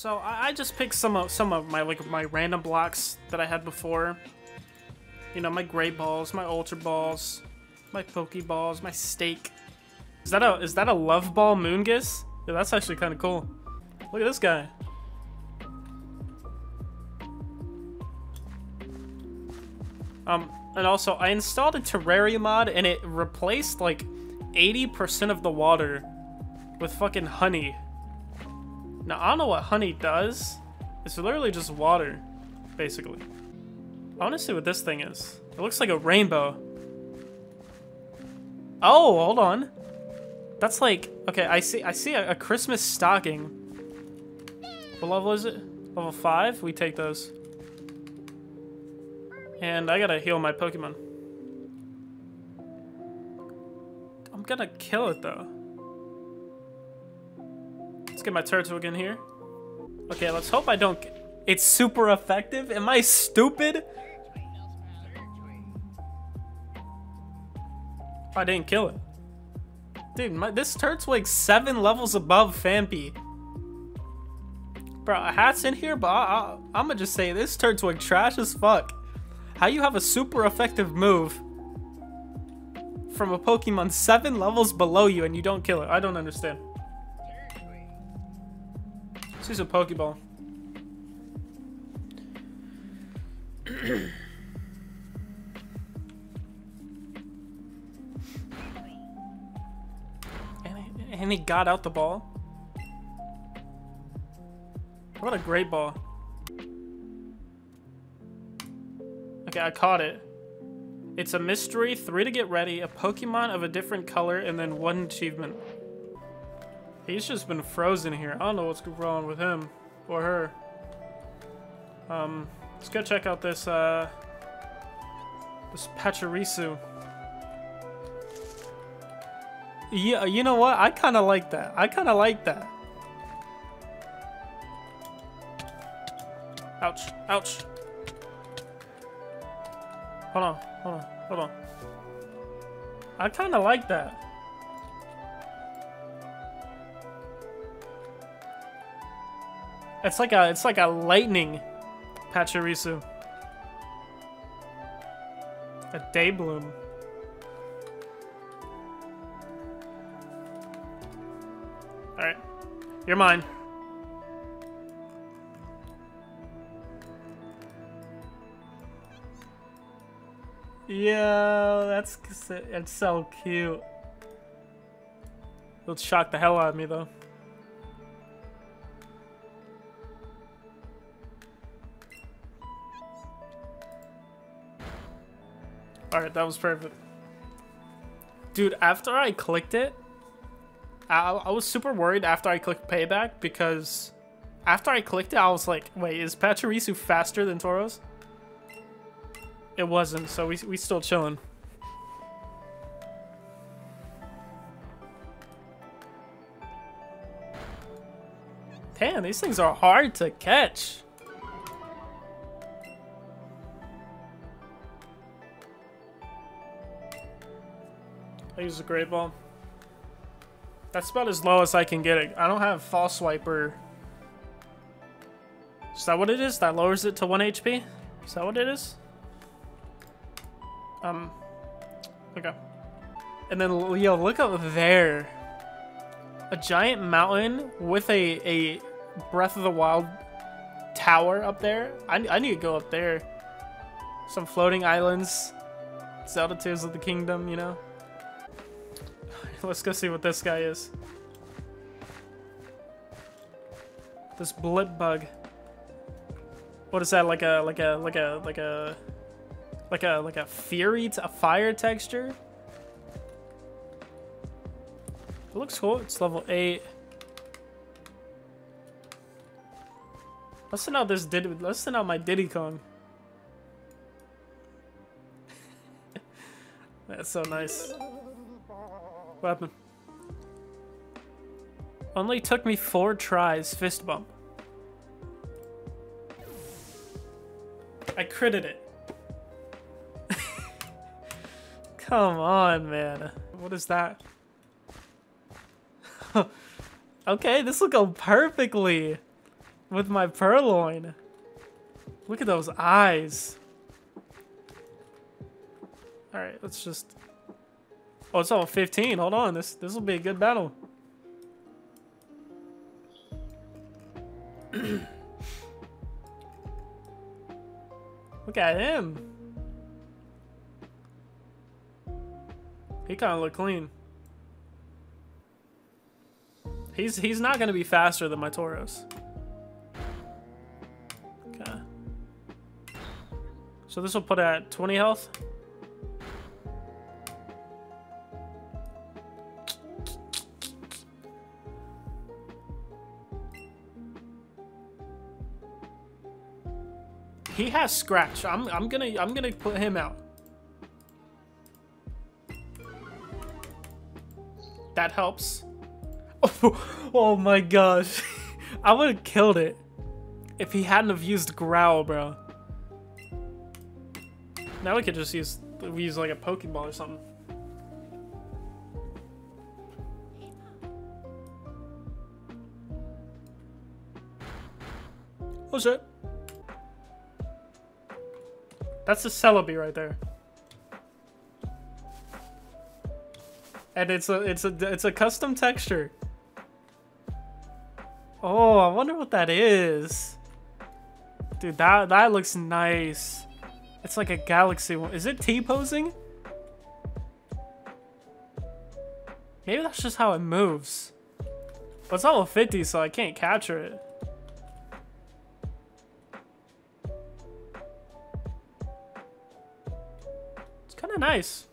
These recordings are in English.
So I, I just picked some of some of my like my random blocks that I had before. You know, my great balls, my ultra balls, my pokeballs, my steak. Is that a is that a love ball moongus? Yeah, that's actually kind of cool. Look at this guy. Um, and also I installed a Terraria mod and it replaced like 80% of the water with fucking honey. Now, I don't know what honey does. It's literally just water, basically. I want to see what this thing is. It looks like a rainbow. Oh, hold on. That's like, okay, I see I see a, a Christmas stocking. What level is it? Level 5? We take those. And I gotta heal my Pokemon. I'm gonna kill it though. Let's get my Turtwig in here. Okay, let's hope I don't... It's super effective? Am I stupid? I didn't kill it. Dude, my, this like seven levels above Phanpy. Bro, hat's in here, but I, I'm gonna just say this Turtwig trash as fuck. How you have a super effective move from a Pokemon seven levels below you and you don't kill it? I don't understand. Let's use a Pokeball. and he got out the ball. What a great ball. Okay, I caught it. It's a mystery, three to get ready, a Pokemon of a different color, and then one achievement. He's just been frozen here. I don't know what's wrong with him or her. Um, let's go check out this, uh, this Pachirisu. Yeah, you know what? I kind of like that. I kind of like that. Ouch. Ouch. Hold on. Hold on. Hold on. I kind of like that. It's like a it's like a lightning Pachirisu. A day bloom. Alright. You're mine. Yo, that's it's so cute. It'll shock the hell out of me though. Alright, that was perfect. Dude, after I clicked it, I, I was super worried after I clicked payback because after I clicked it, I was like, wait, is Pachirisu faster than Tauros? It wasn't, so we, we still chilling. Damn, these things are hard to catch. I use a great ball. That's about as low as I can get it. I don't have false swiper. Is that what it is? That lowers it to 1 HP? Is that what it is? Um, okay. And then, yo, look up there. A giant mountain with a, a Breath of the Wild tower up there. I, I need to go up there. Some floating islands. Zelda Tears of the Kingdom, you know? Let's go see what this guy is. This Blipbug. What is that? Like a like a like a like a like a like a fury to a fire texture? It looks cool. It's level 8. Let's send out this Diddy let's send out my Diddy Kong. That's so nice. Happened? Only took me four tries, fist bump. I critted it. Come on, man. What is that? okay, this will go perfectly. with my Purrloin. Look at those eyes. All right, let's just. Oh, it's all 15. Hold on, this this will be a good battle. Look at him. He kind of look clean. He's he's not gonna be faster than my Tauros. Okay. So this will put at 20 health. He has scratch. I'm I'm gonna I'm gonna put him out. That helps. Oh, oh my gosh. I would have killed it if he hadn't have used growl, bro. Now we could just use we use like a Pokeball or something. That's a Celebi right there. And it's a it's a it's a custom texture. Oh, I wonder what that is. Dude, that that looks nice. It's like a galaxy one. Is it T-posing? Maybe that's just how it moves. But it's level 50, so I can't capture it. Nice.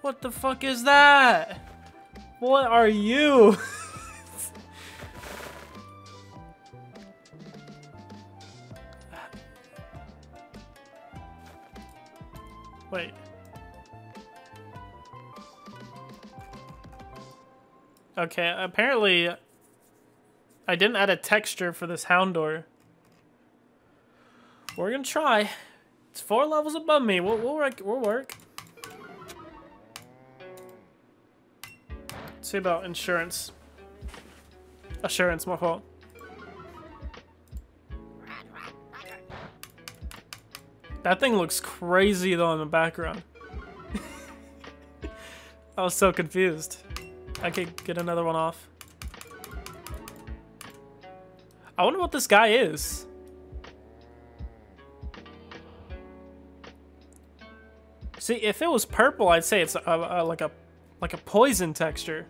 What the fuck is that? What are you? Wait. Okay, apparently I didn't add a texture for this Houndour. We're gonna try. It's four levels above me. We'll, we'll work. We'll work. Let's see about insurance. Assurance, my fault. That thing looks crazy though in the background. I was so confused. I could get another one off. I wonder what this guy is. See, if it was purple, I'd say it's a, a, like a like a poison texture.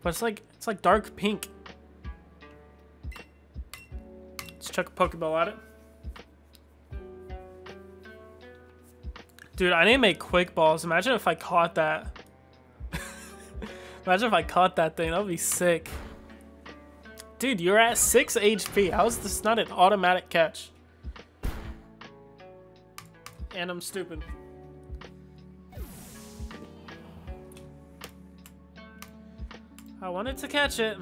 But it's like it's like dark pink. Let's chuck a Pokeball at it. Dude, I need to make quick balls. Imagine if I caught that. Imagine if I caught that thing. That would be sick. Dude, you're at 6 HP. How is this not an automatic catch? And I'm stupid. I wanted to catch it.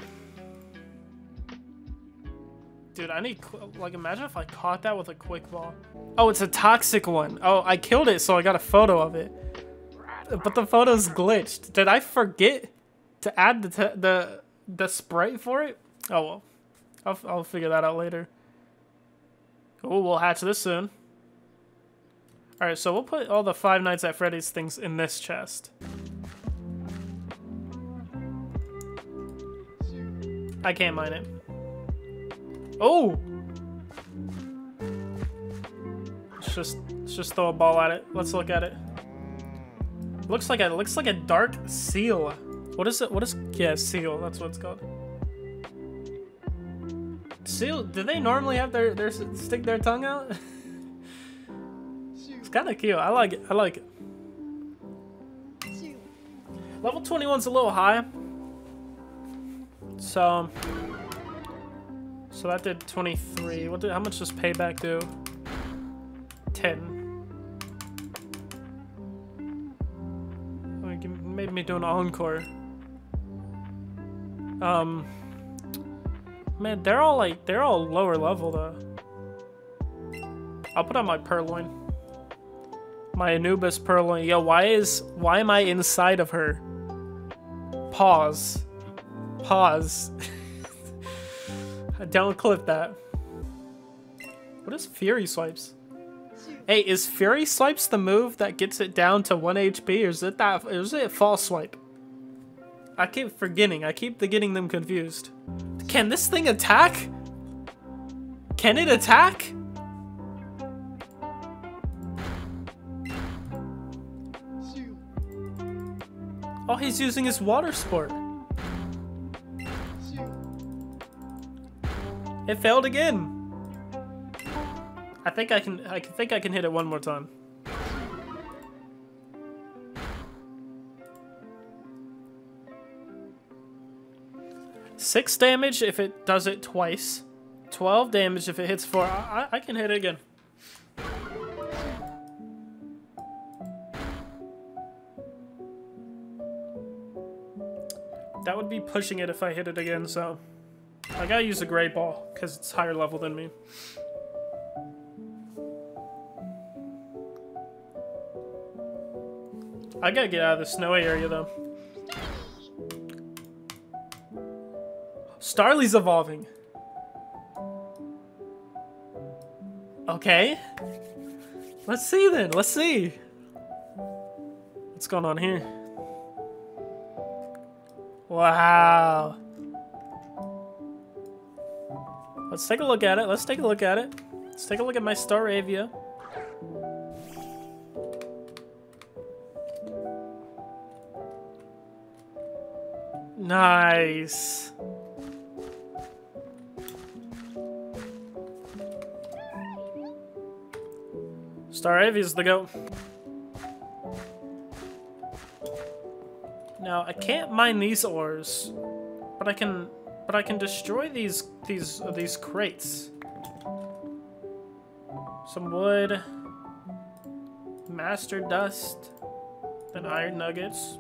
Dude, I need, like, imagine if I caught that with a quick ball. Oh, it's a toxic one. Oh, I killed it, so I got a photo of it. But the photo's glitched. Did I forget to add the the the sprite for it? Oh, well. I'll, I'll figure that out later. Oh, we'll hatch this soon. Alright, so we'll put all the Five Nights at Freddy's things in this chest. I can't mine it. Oh! Let's just let's just throw a ball at it. Let's look at it. Looks like a looks like a dark seal. What is it? What is yeah, Seel, that's what it's called. Seel do they normally have their their stick their tongue out? kind of cute. I like it. I like it. Level 21's a little high. So, so that did 23. What did, how much does payback do? 10. Made me do an encore. Um, man, they're all like, they're all lower level though. I'll put on my Purrloin. My Anubis Purrloin. Yo, why is why am I inside of her? Pause. Pause. Don't clip that. What is Fury Swipes? Hey, is Fury Swipes the move that gets it down to 1 HP, or is it that is it False Swipe? I keep forgetting, I keep getting them confused. Can this thing attack? Can it attack? Oh, he's using his water sport. It failed again. I think I can I think I can hit it one more time. Six damage if it does it twice. 12 damage if it hits four. I, I can hit it again. That would be pushing it if I hit it again, so... I gotta use a Great Ball, because it's higher level than me. I gotta get out of the snowy area, though. Starly's evolving. Okay. Let's see then. Let's see. What's going on here? Wow. Let's take a look at it. Let's take a look at it. Let's take a look at my Staravia. Nice. Staravia's the goat. Now, I can't mine these ores, but I can but I can destroy these these uh, these crates. Some wood, master dust, and iron nuggets.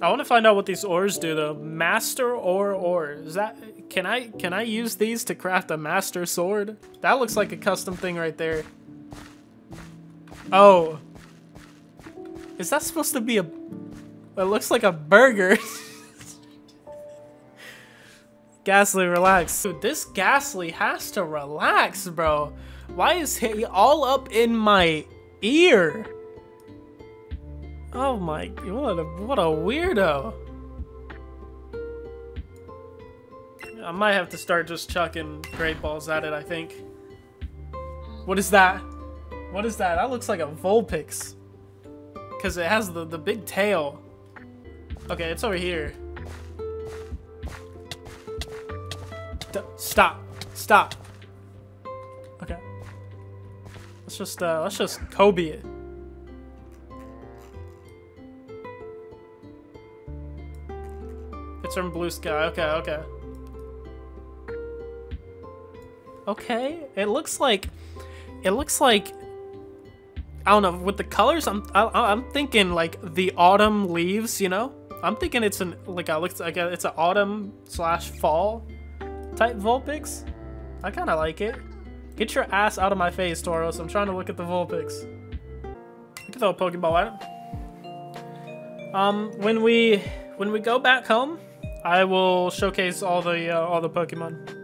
I want to find out what these ores do though. Master ore ore. Is that can I can I use these to craft a master sword? That looks like a custom thing right there. Oh. Is that supposed to be a it looks like a burger. Gastly, relax. Dude, this Gastly has to relax, bro. Why is he all up in my ear? Oh my, what a, what a weirdo. I might have to start just chucking great balls at it, I think. What is that? What is that? That looks like a Vulpix. Because it has the, the big tail. Okay, it's over here. D stop. Stop. Okay. Let's just, uh, let's just Kobe it. It's from Blue Sky. Okay, okay. Okay, it looks like, it looks like I don't know with the colors. I'm I, am i am thinking like the autumn leaves, you know. I'm thinking it's an like a looks like a, it's an autumn slash fall type Vulpix. I kind of like it. Get your ass out of my face, Tauros. I'm trying to look at the Vulpix. You can throw a Pokeball at it. Um, when we when we go back home, I will showcase all the uh, all the Pokemon.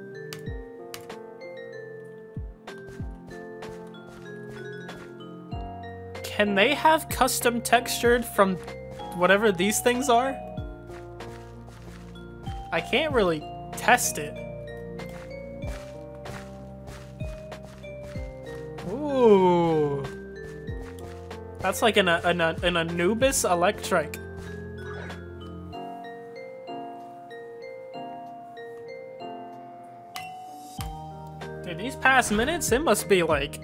Can they have custom textured from whatever these things are? I can't really test it. Ooh. That's like an, an, an Anubis Electric. Dude, these past minutes, it must be like...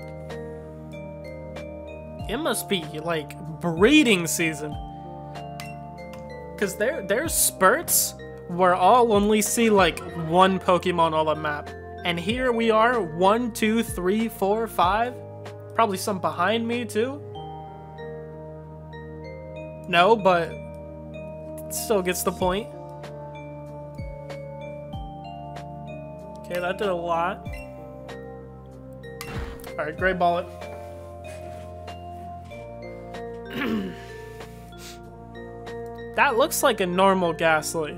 It must be like breeding season. Because there, there's spurts where I'll only see like one Pokemon on the map. And here we are, one, two, three, four, five. Probably some behind me too. No, but still gets the point. Okay, that did a lot. Alright, Great Ball it. That looks like a normal Gastly.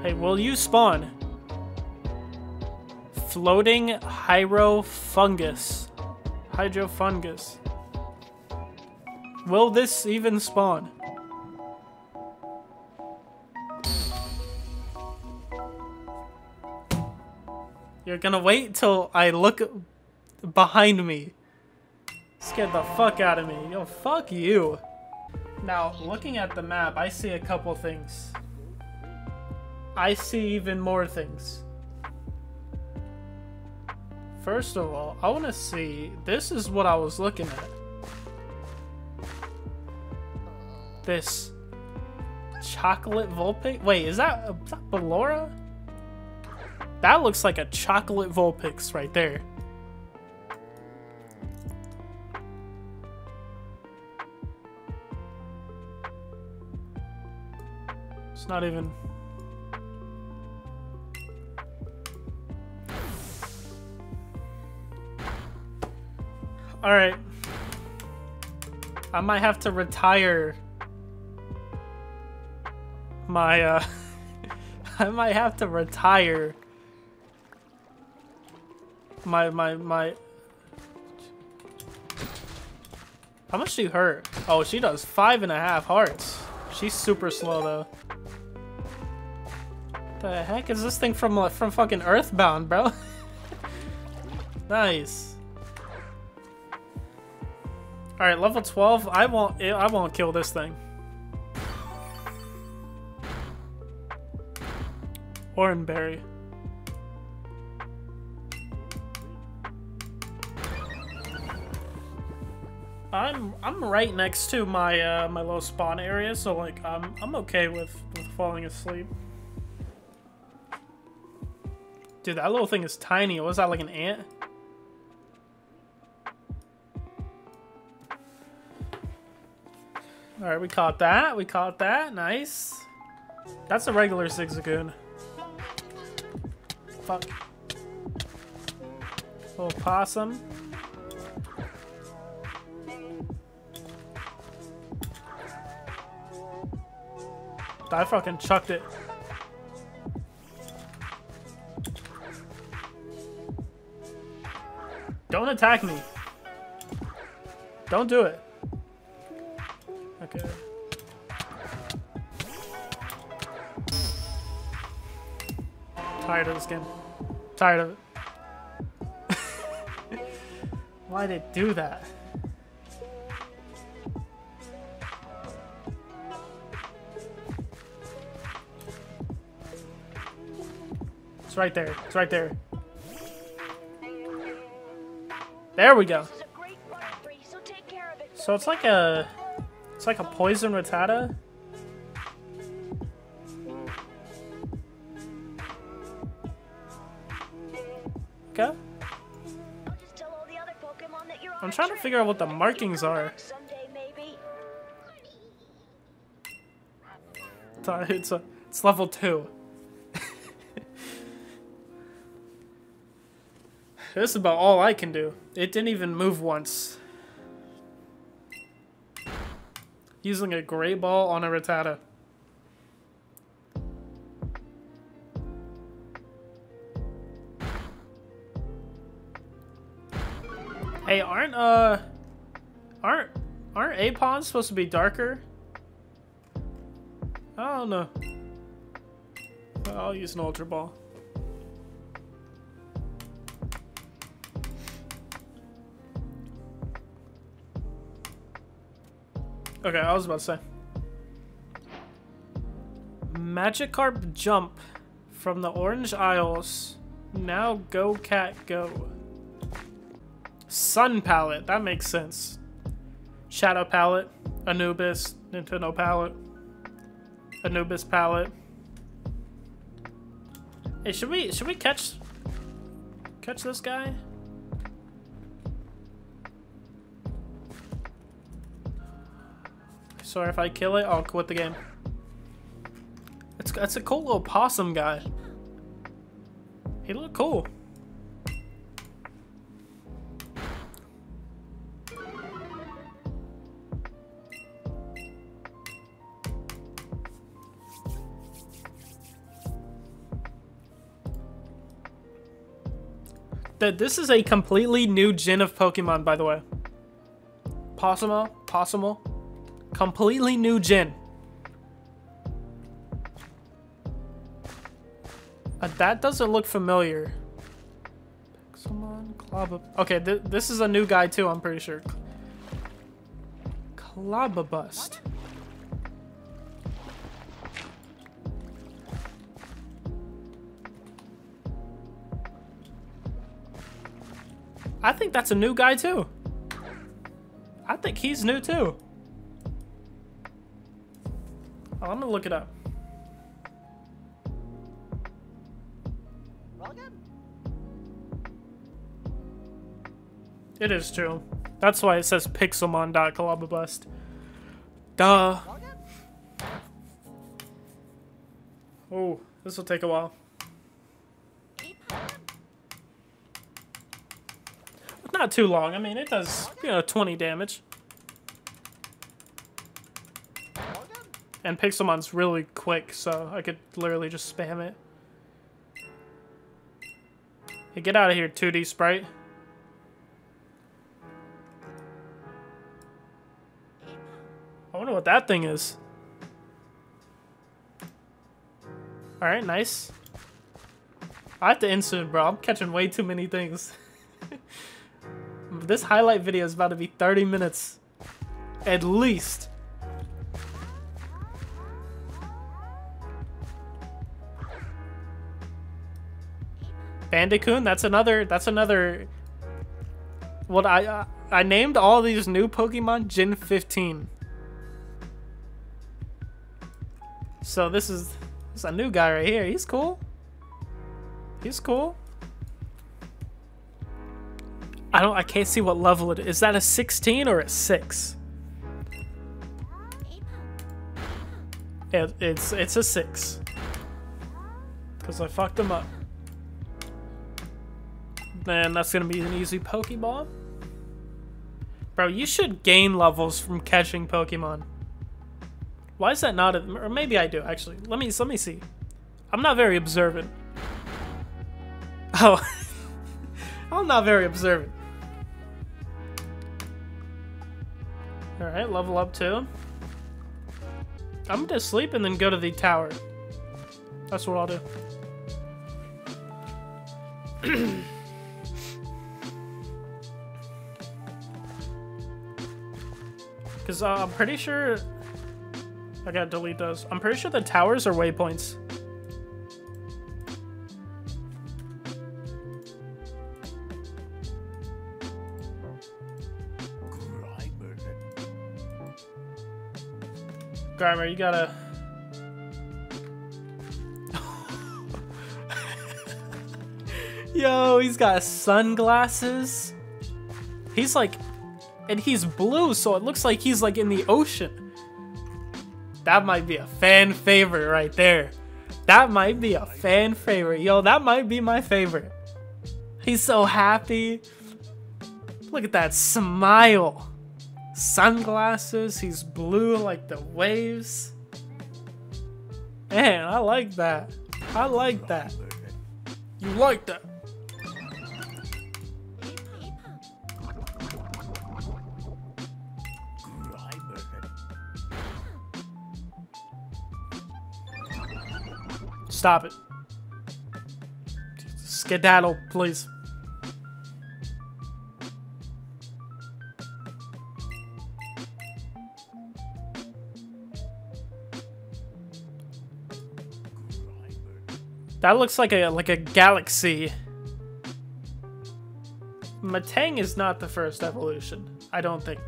Hey, will you spawn? Floating Hydrofungus. Hydrofungus. Will this even spawn? You're gonna wait till I look behind me. Scared the fuck out of me. Yo, fuck you. Now, looking at the map, I see a couple things. I see even more things. First of all, I want to see... This is what I was looking at. This chocolate Vulpix? Wait, is that, is that Ballora? That looks like a chocolate Vulpix right there. It's not even... Alright. I might have to retire my, uh... I might have to retire my, my, my... How much she hurt? Oh, she does five and a half hearts. She's super slow, though. The heck is this thing from, from fucking Earthbound, bro? nice. All right, level 12. I won't. I won't kill this thing. Oranberry. I'm I'm right next to my uh, my low spawn area, so like I'm I'm okay with, with falling asleep. Dude, that little thing is tiny. Was that like an ant? Alright, we caught that. We caught that. Nice. That's a regular Zigzagoon. Fuck. Little possum. I fucking chucked it. Don't attack me. Don't do it. Okay. Tired of this game. Tired of it. Why'd it do that? It's right there. It's right there. There we go. So it's like a... It's like a poison Rattata. Okay. I'm trying to figure out what the markings are. It's a, it's level two. This is about all I can do. It didn't even move once. using a gray ball on a Rattata. Hey, aren't uh aren't aren't Apons supposed to be darker? I don't know. I'll use an Ultra Ball. Okay, I was about to say. Magikarp jump from the Orange Isles. Now go cat go. Sun palette, that makes sense. Shadow palette, Anubis, Nintendo palette, Anubis palette. Hey, should we should we catch catch this guy? So if I kill it, I'll quit the game. It's, it's a cool little possum guy. He look cool. This is a completely new gen of Pokemon, by the way. Possumo, possumo completely new gen. Uh, that doesn't look familiar. Pixelmon. Okay, th this is a new guy too. I'm pretty sure. Clobabust. I think that's a new guy too. I think he's new too. Oh, I'm gonna look it up. It is true. That's why it says Pixelmon.Clobabust. Duh. Oh, this will take a while. Not too long. I mean, it does, you know, 20 damage. And Pixelmon's really quick, so I could literally just spam it. Hey, get out of here, 2D Sprite. I wonder what that thing is. Alright, nice. I have to insert, bro. I'm catching way too many things. this highlight video is about to be 30 minutes. At least. Bandicoot, that's another, that's another, what I, uh, I named all these new Pokemon Gen 15. So this is, this is a new guy right here. He's cool. He's cool. I don't, I can't see what level it is. Is that a 16 or a 6? It, it's, it's a 6. Because I fucked him up. Man, that's gonna be an easy Pokeball. Bro, you should gain levels from catching Pokemon. Why is that not a, or maybe I do actually. Let me let me see. I'm not very observant. Oh. I'm not very observant. Alright, level up too. I'm gonna sleep and then go to the tower. That's what I'll do. Because uh, I'm pretty sure... I gotta delete those. I'm pretty sure the towers are waypoints. Grimer, you gotta... Yo, he's got sunglasses. He's like and he's blue, so it looks like he's like in the ocean. That might be a fan favorite right there. That might be a fan favorite. Yo, that might be my favorite. He's so happy. Look at that smile. Sunglasses, he's blue like the waves. Man, I like that. I like that. You like that. Stop it. Skedaddle, please. That looks like a like a galaxy. Matang is not the first evolution. I don't think.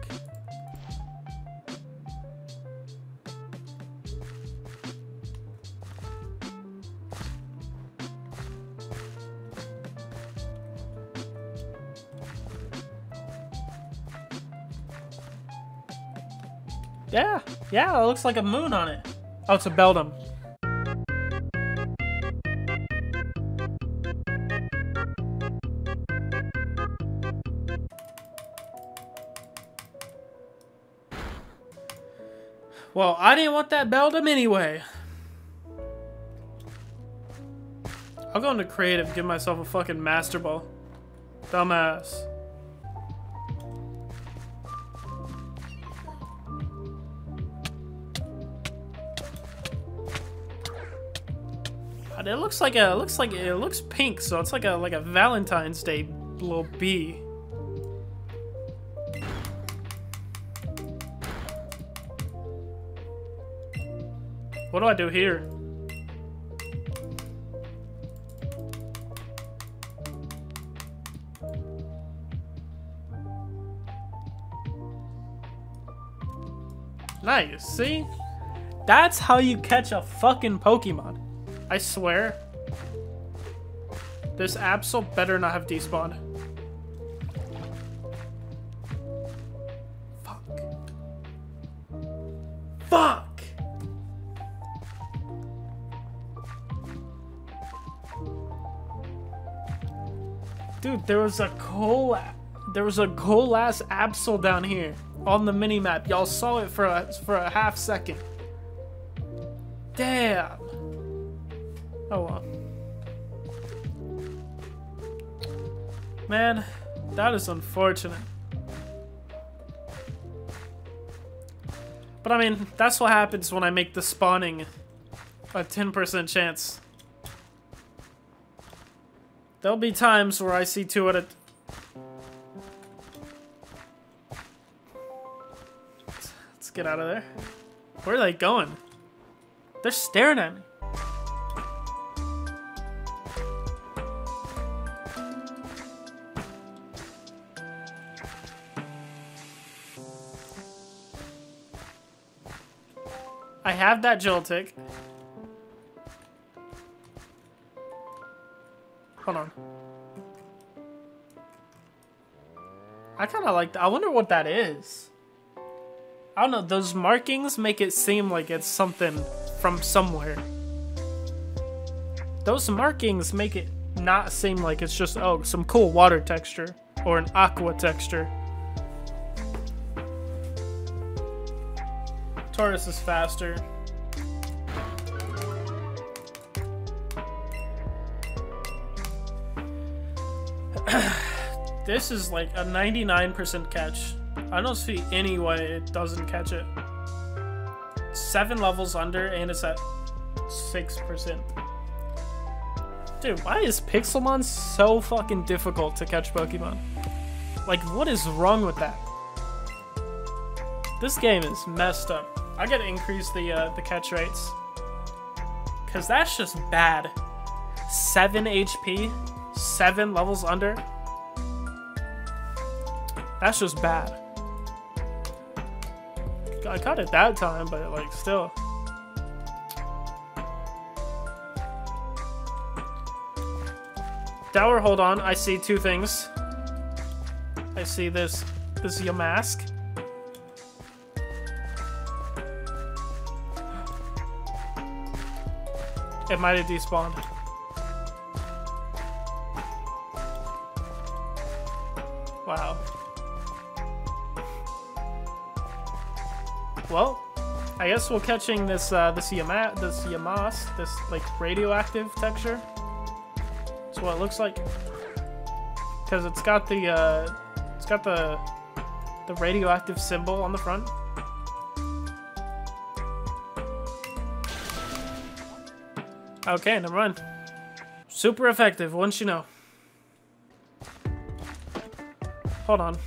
Yeah, it looks like a moon on it. Oh, it's a Beldum. Well, I didn't want that Beldum anyway. I'll go into creative, give myself a fucking Master Ball. Dumbass. It looks like a it looks like it looks pink, so it's like a like a Valentine's Day little bee. What do I do here? Nice, see? That's how you catch a fucking Pokemon. I swear. This Absol better not have despawned. Fuck. Fuck! Dude, there was a coal... There was a coal ass Absol down here on the mini map. Y'all saw it for a, for a half second. Damn. Oh well. Man, that is unfortunate. But I mean, that's what happens when I make the spawning a 10% chance. There'll be times where I see two at a... Let's get out of there. Where are they going? They're staring at me. Have that Joltik. Hold on. I kind of like that. I wonder what that is. I don't know. Those markings make it seem like it's something from somewhere. Those markings make it not seem like it's just, oh, some cool water texture or an aqua texture. Tauros is faster. this is like a 99% catch. I don't see any way it doesn't catch it. Seven levels under and it's at 6%. Dude, why is Pixelmon so fucking difficult to catch Pokemon? Like, what is wrong with that? This game is messed up. I gotta increase the uh, the catch rates. Cause that's just bad. 7 HP, 7 levels under. That's just bad. I caught it that time, but like still. Dower, hold on. I see two things. I see this this Yamask. It might have despawned. Wow. Well, I guess we're catching this uh, this Yama this Yamas, this like radioactive texture. That's what it looks like. Because it's got the uh, it's got the the radioactive symbol on the front. Okay, never mind. Super effective, once you know. Hold on.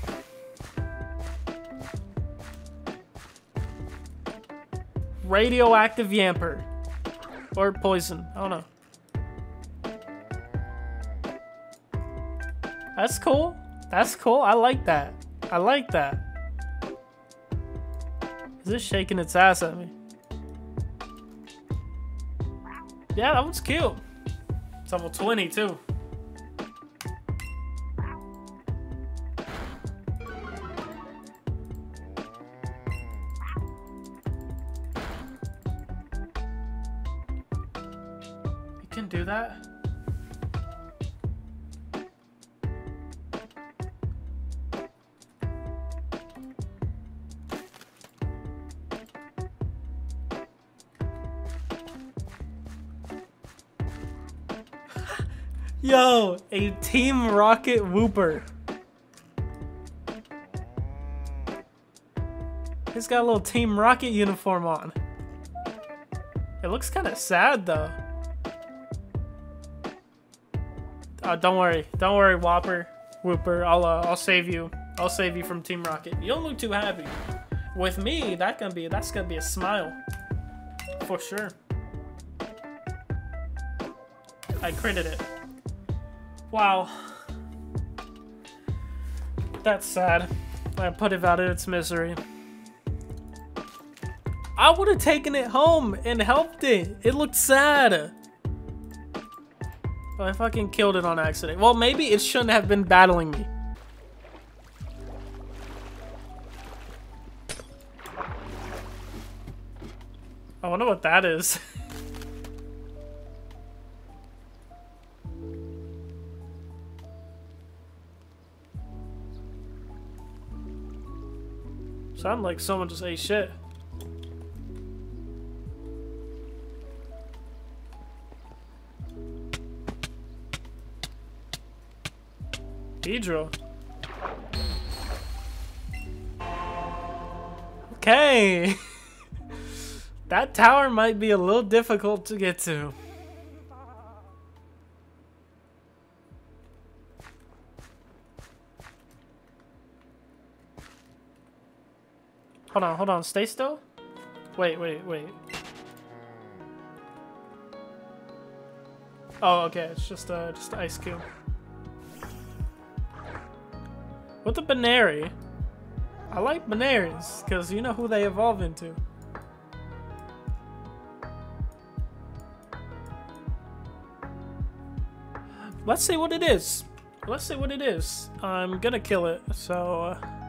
Radioactive Yamper. Or poison. I don't know. That's cool. That's cool. I like that. I like that. Is this shaking its ass at me? Yeah, that one's cute. It's level 20 too. You can do that? Yo, a Team Rocket Wooper. He's got a little Team Rocket uniform on. It looks kind of sad though. Uh, don't worry, don't worry, Whopper, Whooper. I'll uh, I'll save you. I'll save you from Team Rocket. You don't look too happy. With me, that gonna be that's gonna be a smile, for sure. I critted it. Wow. That's sad. I put it out of its misery. I would have taken it home and helped it. It looked sad. But I fucking killed it on accident. Well, maybe it shouldn't have been battling me. I wonder what that is. Sound like someone just ate shit. Pedro. Okay. that tower might be a little difficult to get to. Hold on, hold on. Stay still. Wait, wait, wait. Oh, okay. It's just uh, just ice cube. With the Baneri, I like Baneris, because you know who they evolve into. Let's see what it is. Let's see what it is. I'm gonna kill it, so... Uh,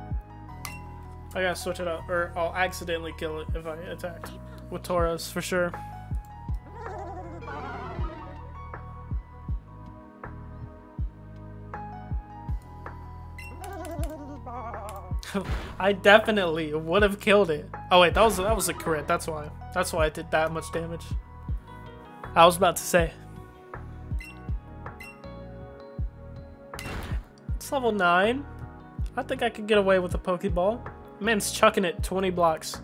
I gotta switch it up, or I'll accidentally kill it if I attack with Tauros, for sure. I definitely would have killed it. Oh wait, that was that was a crit. That's why. That's why I did that much damage. I was about to say. It's level 9. I think I could get away with a Pokeball. Man's chucking it 20 blocks.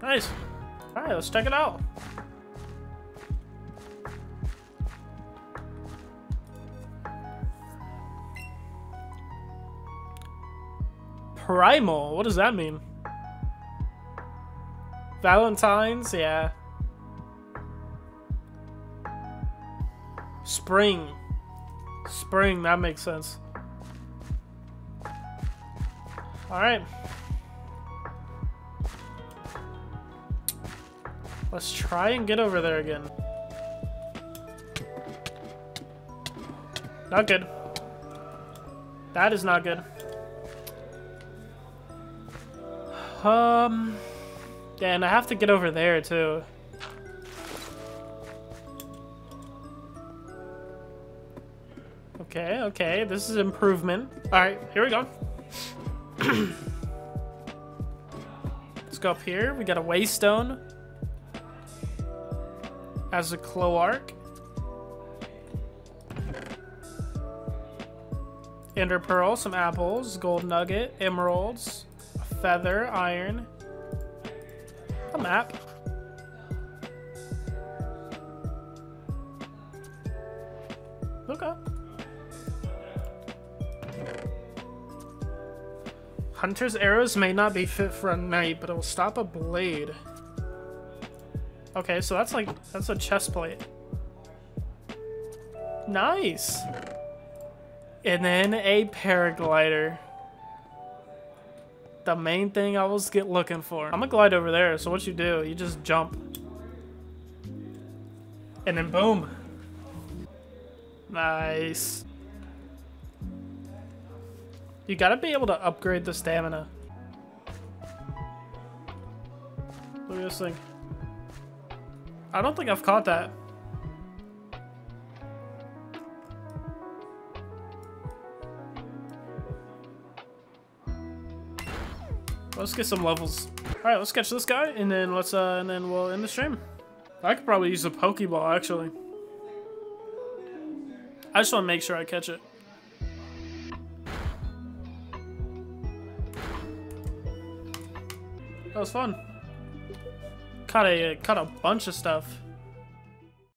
Nice. Alright, let's check it out. Primal? What does that mean? Valentine's? Yeah. Spring. Spring, that makes sense. Alright. Let's try and get over there again. Not good. That is not good. Um, and I have to get over there too. Okay, okay, this is improvement. All right, here we go. Let's go up here. We got a waystone as a Cloark. Ender Pearl, some apples, gold nugget, emeralds, feather, iron, a map. Hunter's arrows may not be fit for a knight, but it will stop a blade. Okay, so that's like, that's a chest plate. Nice! And then a paraglider the main thing I was get looking for. I'm gonna glide over there, so what you do, you just jump. And then boom. Nice. You gotta be able to upgrade the stamina. Look at this thing. I don't think I've caught that. Let's get some levels. All right, let's catch this guy, and then let's uh, and then we'll end the stream. I could probably use a Pokeball, actually. I just want to make sure I catch it. Was fun. Caught a uh, caught a bunch of stuff.